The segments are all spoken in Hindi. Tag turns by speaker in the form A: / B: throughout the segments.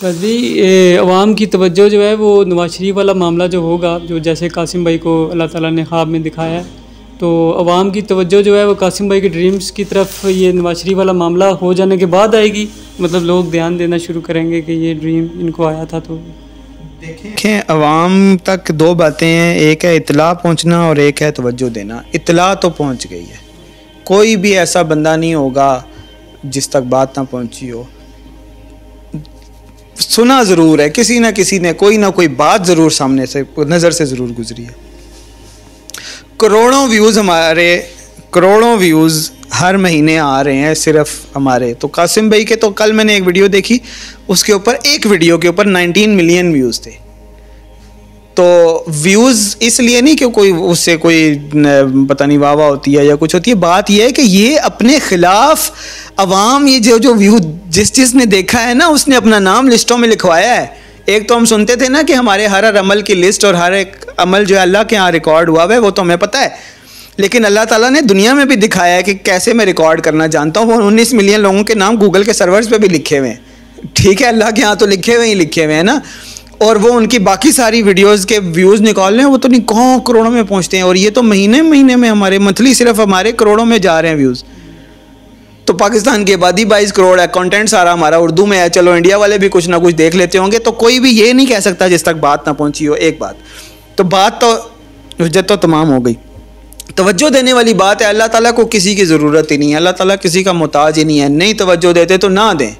A: जी अवाम की तवज्जो जो है वो नवाज़ शरीफ वाला मामला जो होगा, जो जैसे कासिम भाई को अल्लाह ताला ने ख्वाब में दिखाया तो अवाम की तवज्जो जो है वो कासिम भाई के ड्रीम्स की तरफ़ ये नवाज़ शरीफ वाला मामला हो जाने के बाद आएगी। मतलब लोग ध्यान देना शुरू करेंगे कि ये ड्रीम इनको आया था तो।
B: देखें, अवाम तक दो बातें हैं, एक है इतला पहुँचना और एक है तवज्जो देना। इतला तो पहुँच गई है। कोई भी ऐसा बंदा नहीं होगा जिस तक बात ना पहुँची हो। सुना ज़रूर है, किसी ना किसी ने, कोई ना कोई बात ज़रूर सामने से, नज़र से ज़रूर गुजरी है। करोड़ों व्यूज़ हमारे, करोड़ों व्यूज़ हर महीने आ रहे हैं, सिर्फ़ हमारे। तो कासिम भाई के तो कल मैंने एक वीडियो देखी, उसके ऊपर, एक वीडियो के ऊपर 19 मिलियन व्यूज़ थे। तो व्यूज़ इसलिए नहीं कि कोई उससे कोई पता नहीं वाह होती है या कुछ होती है। बात यह है कि ये अपने ख़िलाफ़ अवाम, ये जो जो व्यू जिस, जिसने देखा है ना, उसने अपना नाम लिस्टों में लिखवाया है। एक तो हम सुनते थे ना कि हमारे हर हर अमल की लिस्ट और हर एक अमल जो है अल्लाह के यहाँ रिकॉर्ड हुआ है, वो तो हमें पता है। लेकिन अल्लाह ताला ने दुनिया में भी दिखाया है कि कैसे मैं रिकॉर्ड करना जानता हूँ। वो उन्नीस मिलियन लोगों के नाम गूगल के सर्वर्स पे भी लिखे हुए हैं। ठीक है, अल्लाह के यहाँ तो लिखे हुए ही लिखे हुए हैं ना। और वो उनकी बाकी सारी वीडियोस के व्यूज़ निकाल हैं, वो तो नहीं कौन करोड़ों में पहुँचते हैं? और ये तो महीने महीने में हमारे मंथली सिर्फ़ हमारे करोड़ों में जा रहे हैं व्यूज़ तो पाकिस्तान की आबादी बाईस करोड़ है कंटेंट सारा हमारा उर्दू में है। चलो इंडिया वाले भी कुछ ना कुछ देख लेते होंगे तो कोई भी ये नहीं कह सकता जिस तक बात ना पहुँची हो, एक बात। तो बात तो हजत तो तमाम हो गई। तवज्जो देने वाली बात है, अल्लाह ताला को किसी की ज़रूरत ही नहीं है, अल्लाह ताला किसी का मोहताज ही नहीं है। नहीं तवज्जो देते तो ना दें।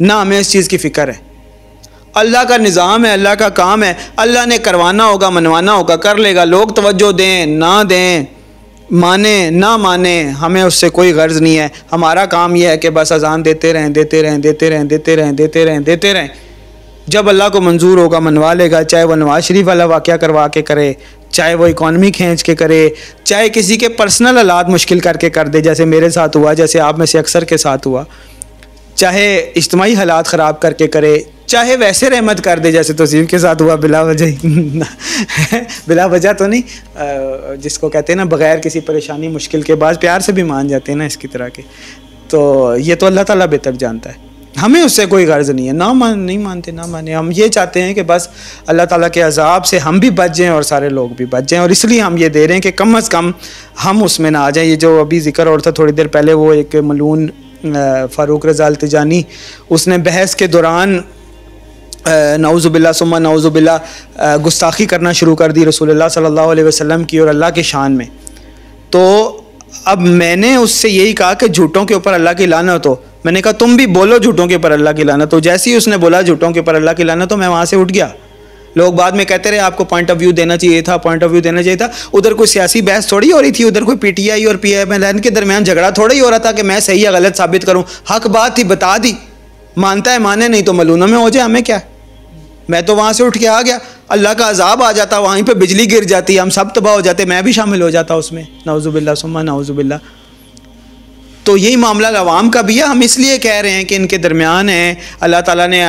B: ना, हमें इस चीज़ की फ़िक्र है। अल्लाह का निज़ाम है, अल्लाह का काम है। अल्लाह ने करवाना होगा, मनवाना होगा, कर लेगा। लोग तवज्जो दें, ना दें, माने, ना माने, हमें उससे कोई गर्ज नहीं है। हमारा काम यह है कि बस अजान देते रहें देते रहें देते रहें देते रहें देते रहें देते रहें। जब अल्लाह को मंजूर होगा, मनवा लेगा, चाहे वह नवाज़ शरीफ वाला वाक़ करवा के करे, चाहे वो इकॉनमी खींच के करे, चाहे किसी के पर्सनल हालात मुश्किल करके कर दे, जैसे मेरे साथ हुआ, जैसे आप में से अक्सर के साथ हुआ, चाहे इज्तमाही हालात ख़राब करके करे चाहे वैसे रहमत कर दे, जैसे तोसीम के साथ हुआ, बिला वजह बिला वजह तो नहीं जिसको कहते हैं ना, बग़ैर किसी परेशानी, मुश्किल के बाद प्यार से भी मान जाते हैं ना इसकी तरह के। तो ये तो अल्लाह ताला बेहतर जानता है। हमें उससे कोई गर्ज नहीं है। ना मान, नहीं मानते, ना माने। हम ये चाहते हैं कि बस अल्लाह ताला के अजाब से हम भी बच जाएँ और सारे लोग भी बच जाएँ। और इसलिए हम ये दे रहे हैं कि कम अज़ कम हम उसमें ना आ जाएँ। ये जो अभी ज़िक्र और था थोड़ी देर पहले, वो एक मलून फ़ारूक रज़ा तजानी, उसने बहस के दौरान नवज़ुबिल्ला सुम्मा नवज़ुबिल्ला गुस्ताखी करना शुरू कर दी रसूलुल्लाह सल्लल्लाहु अलैहि वसल्लम की और अल्लाह के शान में। तो अब मैंने उससे यही कहा कि झूठों के ऊपर अल्लाह की लाना तो मैंने कहा, तुम भी बोलो झूठों के ऊपर अल्लाह की लाना तो जैसे ही उसने बोला झूठों के ऊपर अल्लाह की लाना तो मैं वहाँ से उठ गया। लोग बाद में कहते रहे, आपको पॉइंट ऑफ़ व्यू देना चाहिए था पॉइंट ऑफ़ व्यू देना चाहिए था। उधर कोई सियासी बहस थोड़ी हो रही थी, उधर कोई पीटीआई और पीएमएलएन के दरमियान झगड़ा थोड़ा ही हो रहा था कि मैं सही या गलत साबित करूँ। हक बात थी, बता दी। मानता है, माने नहीं तो मलूना में हो जाए, हमें क्या? मैं तो वहाँ से उठ के आ गया, अल्लाह का अजाब आ जाता, वहीं पे बिजली गिर जाती, हम सब तबाह हो जाते, मैं भी शामिल हो जाता उसमें। नवजुबिल्ला सुम्मा नवजुबिल्ला तो यही मामला अवाम का भी है। हम इसलिए कह रहे हैं कि इनके दरमियान है। अल्लाह ताला ने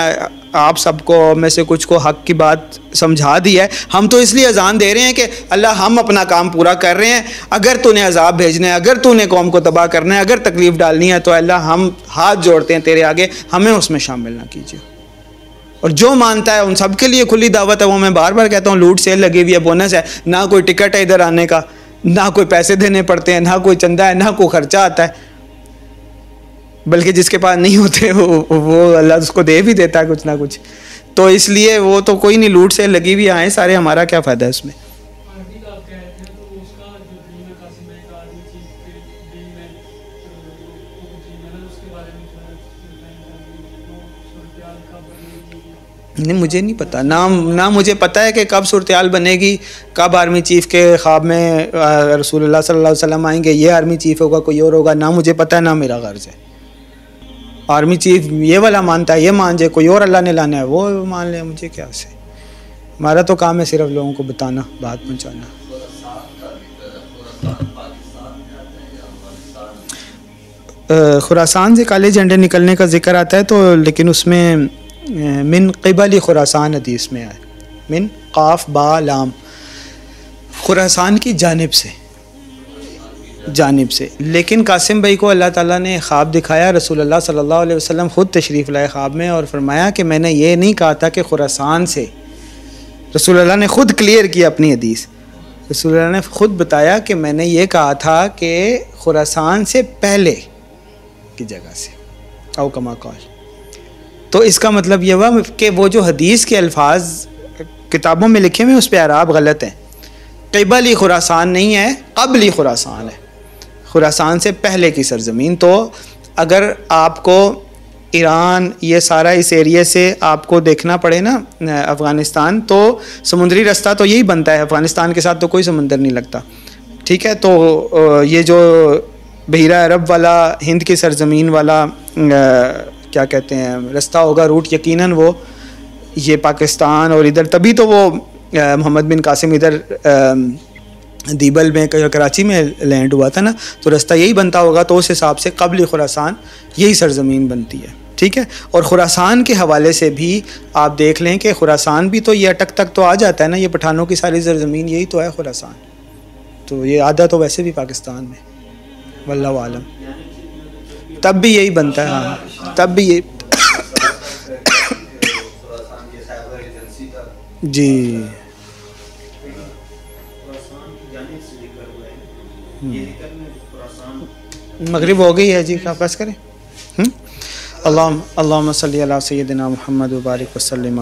B: आप सबको में से कुछ को हक की बात समझा दी है। हम तो इसलिए अजान दे रहे हैं कि अल्लाह हम अपना काम पूरा कर रहे हैं। अगर तूने अजाब भेजना है, अगर तूने कौम को तबाह करना है, अगर तकलीफ़ डालनी है तो अल्लाह हम हाथ जोड़ते हैं तेरे आगे। हमें उसमें शामिल ना कीजिए। और जो मानता है उन सब के लिए खुली दावत है। वो मैं बार बार कहता हूँ, लूट सेल लगी हुई है, बोनस है। ना कोई टिकट है इधर आने का, ना कोई पैसे देने पड़ते हैं, ना कोई चंदा है, ना कोई खर्चा आता है। बल्कि जिसके पास नहीं होते, वो वो अल्लाह उसको दे भी देता है कुछ ना कुछ। तो इसलिए वो तो कोई नहीं, लूट से लगी भी आए, सारे हमारा क्या फ़ायदा है उसमें? नहीं, मुझे नहीं पता। ना ना मुझे पता है कि कब सूरत बनेगी, कब आर्मी चीफ़ के ख्वाब में रसूलुल्लाह सल्लल्लाहु अलैहि वसल्लम आएँगे, ये आर्मी चीफ़ होगा, कोई और होगा, ना मुझे पता है, ना मेरा गर्ज है आर्मी चीफ़ ये वाला मानता है, ये मान जाए, कोई और अल्लाह ने लाना है, वो मान ले, मुझे क्या से? हमारा तो काम है सिर्फ़ लोगों को बताना, बात पहुँचाना। खुरासान से काले झंडे निकलने का ज़िक्र आता है तो लेकिन उसमें मिन कबल खुरासान हदीस में आए मिन काफ बा लाम। खुरासान की जानब से। जानिब से। लेकिन कासिम भाई को अल्लाह ताला ने ख्वाब दिखाया रसूल अल्लाह सल्लल्लाहु अलैहि वसल्लम ख़ुद तशरीफ़ लाए ख्वाब में और फरमाया कि मैंने ये नहीं कहा था कि खुरासान से। रसूल अल्लाह ने ख़ुद क्लियर किया अपनी हदीस। रसूल अल्लाह ने ख़ुद बताया कि मैंने ये कहा था कि खुरासान से पहले की जगह से। आओ कमा कौल। तो इसका मतलब ये हुआ कि वो जो हदीस के अल्फाज किताबों में लिखे हुए उस पर आराब गलत हैं। कबल खुरासान नहीं है कबल खुरासान है? खुरासान से पहले की सरजमीन। तो अगर आपको ईरान, ये सारा इस एरिए से आपको देखना पड़े ना अफ़गानिस्तान तो समुद्री रास्ता तो यही बनता है। अफ़गानिस्तान के साथ तो कोई समंदर नहीं लगता। ठीक है तो ये जो बहरा अरब वाला, हिंद की सरजमीन वाला क्या कहते हैं, रास्ता होगा, रूट यकीनन वो, ये पाकिस्तान और इधर, तभी तो वो मोहम्मद बिन कासिम इधर दीबल में कराची में लैंड हुआ था ना तो रास्ता यही बनता होगा तो उस हिसाब से कबल खुरासान यही सरजमीन बनती है, ठीक है? और खुरासान के हवाले से भी आप देख लें कि खुरासान भी तो ये अटक तक तो आ जाता है ना, ये पठानों की सारी सरजमीन, यही तो है खुरासान। तो ये आधा तो वैसे भी पाकिस्तान में वल्ला आलम। तब भी यही बनता है हाँ। तब भी ये जी। मगरिब हो गई है जी क्या बस करें। अल्लाह अल्लाह सल्ली अला सैयदना वबारक वसलम